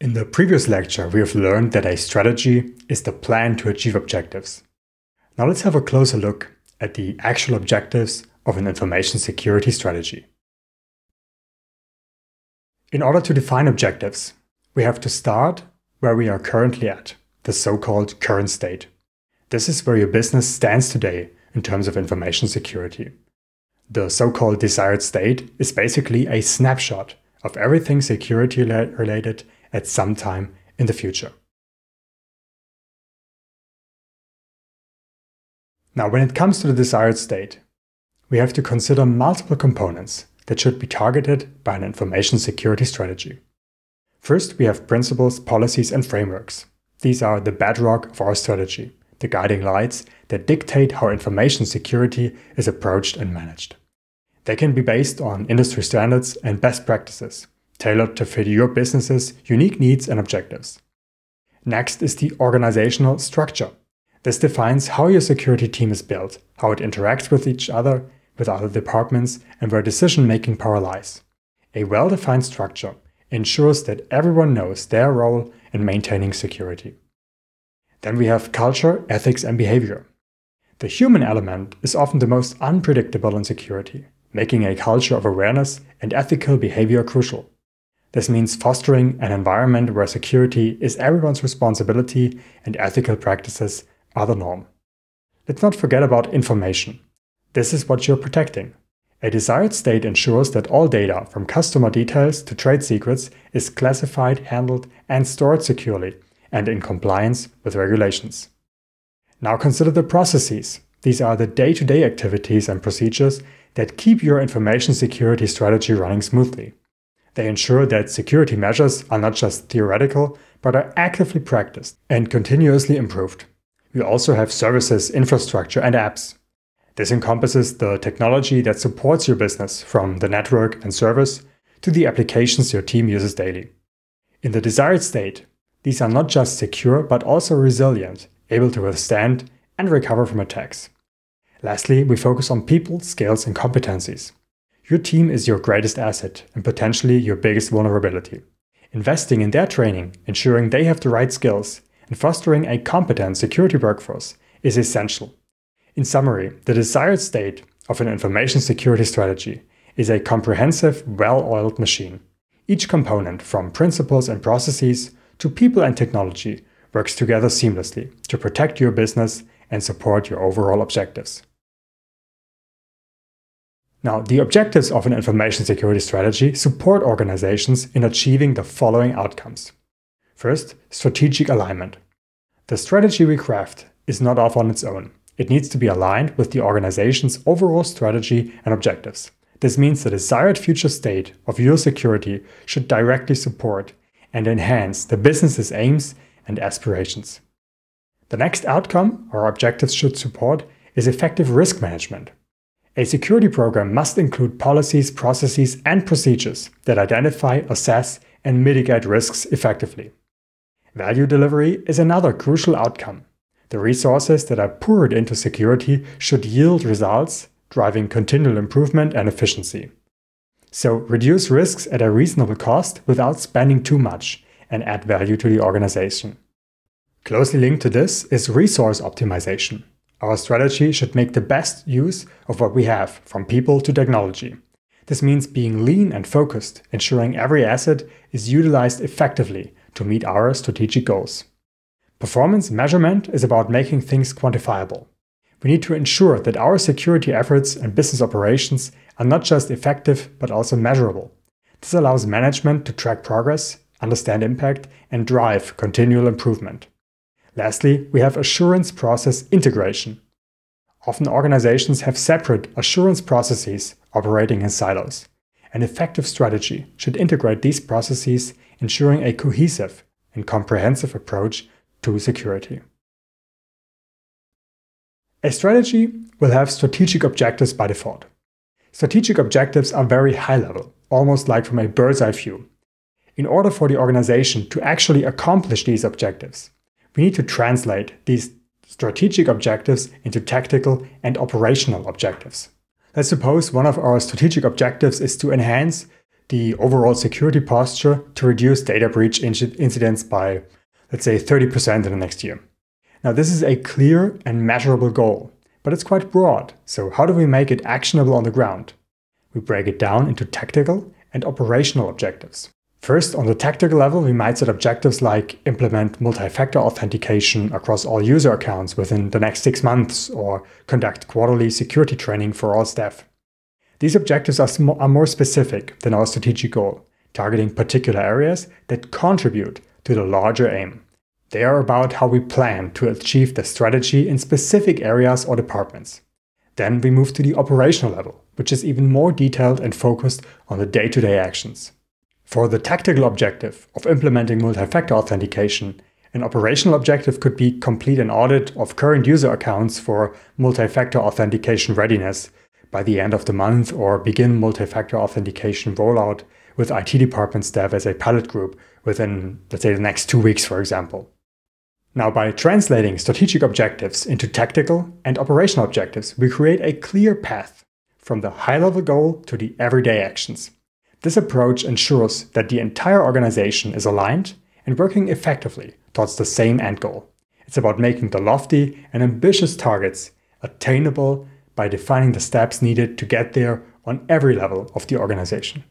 In the previous lecture, we have learned that a strategy is the plan to achieve objectives. Now let's have a closer look at the actual objectives of an information security strategy. In order to define objectives, we have to start where we are currently at, the so-called current state. This is where your business stands today in terms of information security. The so-called desired state is basically a snapshot of everything security related at some time in the future. Now, when it comes to the desired state, we have to consider multiple components that should be targeted by an information security strategy. First, we have principles, policies, and frameworks. These are the bedrock of our strategy, the guiding lights that dictate how information security is approached and managed. They can be based on industry standards and best practices, tailored to fit your business's unique needs and objectives. Next is the organizational structure. This defines how your security team is built, how it interacts with each other, with other departments, and where decision making power lies. A well defined structure ensures that everyone knows their role in maintaining security. Then we have culture, ethics, and behavior. The human element is often the most unpredictable in security, making a culture of awareness and ethical behavior crucial. This means fostering an environment where security is everyone's responsibility and ethical practices are the norm. Let's not forget about information. This is what you're protecting. A desired state ensures that all data, from customer details to trade secrets, is classified, handled, and stored securely and in compliance with regulations. Now consider the processes. These are the day to day activities and procedures that keep your information security strategy running smoothly. They ensure that security measures are not just theoretical, but are actively practiced and continuously improved. We also have services, infrastructure, and apps. This encompasses the technology that supports your business, from the network and service to the applications your team uses daily. In the desired state, these are not just secure, but also resilient, able to withstand and recover from attacks. Lastly, we focus on people, skills, and competencies. Your team is your greatest asset and potentially your biggest vulnerability. Investing in their training, ensuring they have the right skills, and fostering a competent security workforce is essential. In summary, the desired state of an information security strategy is a comprehensive, well oiled machine. Each component, from principles and processes to people and technology, works together seamlessly to protect your business and support your overall objectives. Now, the objectives of an information security strategy support organizations in achieving the following outcomes. First, strategic alignment. The strategy we craft is not off on its own. It needs to be aligned with the organization's overall strategy and objectives. This means the desired future state of your security should directly support and enhance the business's aims and aspirations. The next outcome our objectives should support is effective risk management. A security program must include policies, processes, and procedures that identify, assess, and mitigate risks effectively. Value delivery is another crucial outcome. The resources that are poured into security should yield results, driving continual improvement and efficiency. So reduce risks at a reasonable cost without spending too much and add value to the organization. Closely linked to this is resource optimization. Our strategy should make the best use of what we have, from people to technology. This means being lean and focused, ensuring every asset is utilized effectively to meet our strategic goals. Performance measurement is about making things quantifiable. We need to ensure that our security efforts and business operations are not just effective but also measurable. This allows management to track progress, understand impact, and drive continual improvement. Lastly, we have assurance process integration. Often organizations have separate assurance processes operating in silos. An effective strategy should integrate these processes, ensuring a cohesive and comprehensive approach to security. A strategy will have strategic objectives by default. Strategic objectives are very high level, almost like from a bird's eye view. In order for the organization to actually accomplish these objectives, we need to translate these strategic objectives into tactical and operational objectives. Let's suppose one of our strategic objectives is to enhance the overall security posture to reduce data breach incidents by, let's say, 30% in the next year. Now, this is a clear and measurable goal, but it's quite broad. So, how do we make it actionable on the ground? We break it down into tactical and operational objectives. First, on the tactical level, we might set objectives like implement multi factor authentication across all user accounts within the next six months or conduct quarterly security training for all staff. These objectives are, are more specific than our strategic goal, targeting particular areas that contribute to the larger aim. They are about how we plan to achieve the strategy in specific areas or departments. Then we move to the operational level, which is even more detailed and focused on the day to day actions. For the tactical objective of implementing multi factor authentication, an operational objective could be complete an audit of current user accounts for multi factor authentication readiness by the end of the month or begin multi-factor authentication rollout with IT department staff as a pilot group within, let's say, the next two weeks, for example. Now, by translating strategic objectives into tactical and operational objectives, we create a clear path from the high level goal to the everyday actions. This approach ensures that the entire organization is aligned and working effectively towards the same end goal. It's about making the lofty and ambitious targets attainable by defining the steps needed to get there on every level of the organization.